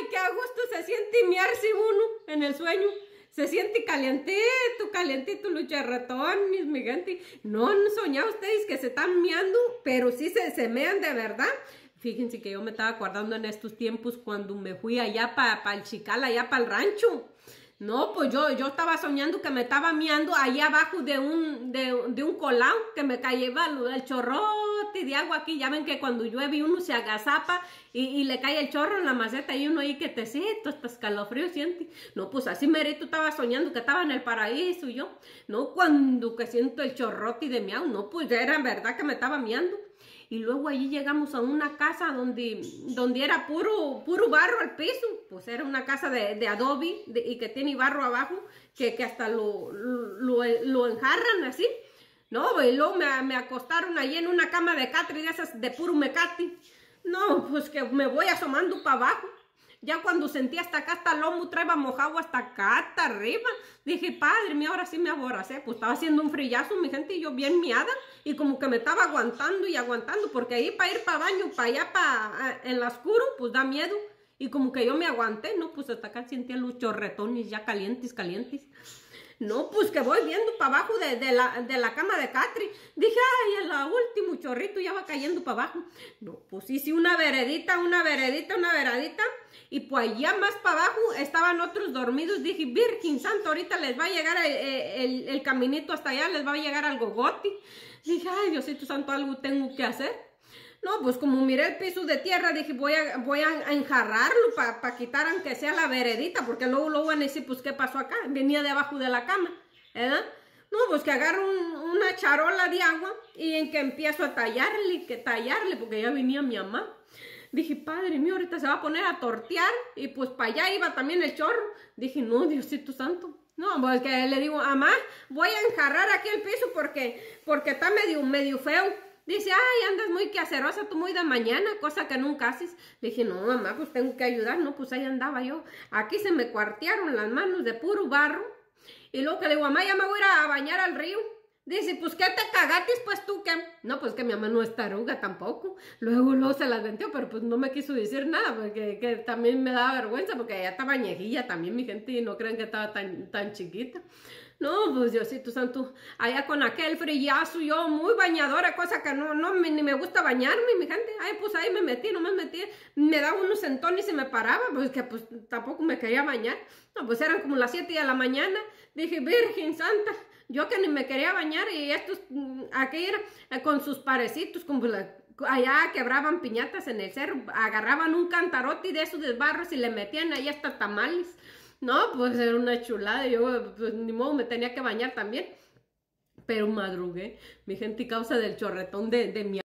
ay, a gusto se siente miarse uno en el sueño. Se siente calientito, calientito los charratones, mi gente. No han soñado ustedes que se están miando, pero sí se, se mean de verdad. Fíjense que yo me estaba acordando en estos tiempos cuando me fui allá para pa el Chical, allá para el rancho. No, pues yo, yo estaba soñando que me estaba miando allá abajo de un, de, de un colao, que me cayera el chorrote de agua aquí. Ya ven que cuando llueve uno se agazapa y, y le cae el chorro en la maceta y uno ahí que te siento, hasta escalofrío siente. No, pues así merito estaba soñando que estaba en el paraíso yo. No, cuando que siento el chorrote de miau, no, pues era verdad que me estaba miando y luego allí llegamos a una casa donde, donde era puro, puro barro al piso, pues era una casa de, de adobe y que tiene barro abajo, que, que hasta lo, lo, lo, enjarran así, ¿no? Y luego me, me, acostaron allí en una cama de catri de esas de puro mecati, no, pues que me voy asomando para abajo. Ya cuando sentí hasta acá, hasta lomo traeba mojado hasta acá, hasta arriba. Dije, padre mío, ahora sí me aborracé. Pues estaba haciendo un frillazo, mi gente, y yo bien miada. Y como que me estaba aguantando y aguantando, porque ahí para ir para baño, para allá, para en la oscuro, pues da miedo. Y como que yo me aguanté, ¿no? Pues hasta acá sentía los chorretones ya calientes, calientes. No, pues que voy viendo para abajo de, de, la, de, la, cama de Catri. Dije, ay, el último chorrito ya va cayendo para abajo. No, pues hice una veredita, una veredita, una veredita. Y pues allá más para abajo estaban otros dormidos. Dije, Virgen Santo, ahorita les va a llegar el, el, el caminito hasta allá, les va a llegar al gogoti. Dije, ay, Diosito Santo, algo tengo que hacer. No, pues como miré el piso de tierra, dije, voy a, voy a enjarrarlo para pa quitar aunque sea la veredita, porque luego, luego van a decir, pues, ¿qué pasó acá? Venía de abajo de la cama. No, pues que agarro un, una charola de agua y en que empiezo a tallarle, que tallarle, porque ya venía mi mamá. Dije, padre mío, ahorita se va a poner a tortear y pues para allá iba también el chorro. Dije, no, Diosito Santo. No, pues que le digo, mamá, voy a enjarrar aquí el piso porque, porque está medio, medio feo. Dice, ay, andas muy quehacerosa, tú muy de mañana, cosa que nunca haces. Le dije, no, mamá, pues tengo que ayudar, no, pues ahí andaba yo. Aquí se me cuartearon las manos de puro barro. Y luego que le digo, mamá, ya me voy a ir a bañar al río. Dice, pues, ¿qué te cagatis, pues, tú, qué? No, pues, que mi mamá no es taruga tampoco. Luego, luego se las vendió, pero pues no me quiso decir nada, porque que también me daba vergüenza, porque ella estaba ñejilla también, mi gente, y no creen que estaba tan, tan chiquita. No, pues Diosito Santo, allá con aquel frillazo, yo muy bañadora, cosa que no, no me, ni me gusta bañarme, mi gente. Ay, pues ahí me metí, no me metí, me daba unos sentones y se me paraba, pues que pues tampoco me quería bañar. No, pues eran como las 7 de la mañana. Dije, Virgen Santa, yo que ni me quería bañar y estos, aquí era con sus parecitos, como allá quebraban piñatas en el cerro, agarraban un cantarote de esos desbarros y le metían ahí hasta tamales. No, pues era una chulada. Yo, pues ni modo, me tenía que bañar también. Pero madrugué, mi gente, causa del chorretón de, de mi